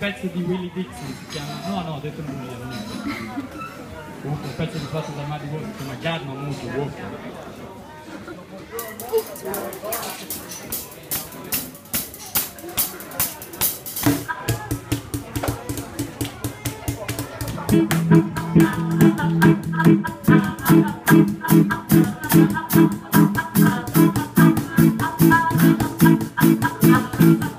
pezzo di Willy Dixon si chiama no no ho detto non era comunque un pezzo di fatto da Muddy Wolf si chiama God No Mood Wolf Thank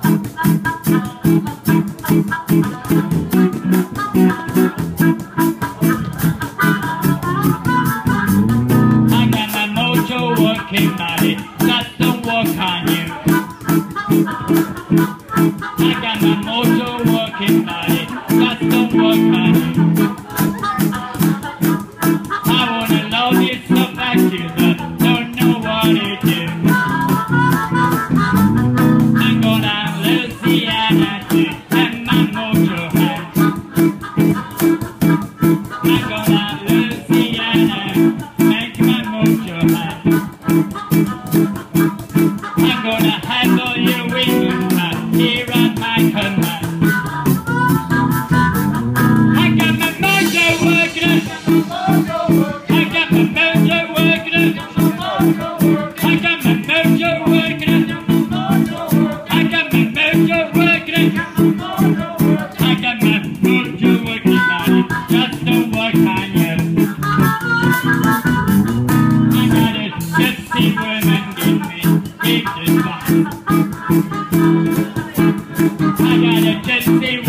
Thank you. I got a gypsy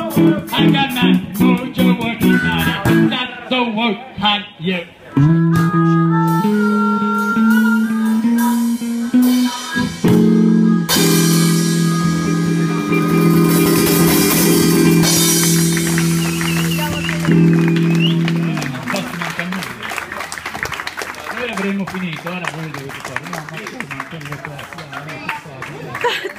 I got my mojo working on it. That's the work I use. ora voi dovete fare.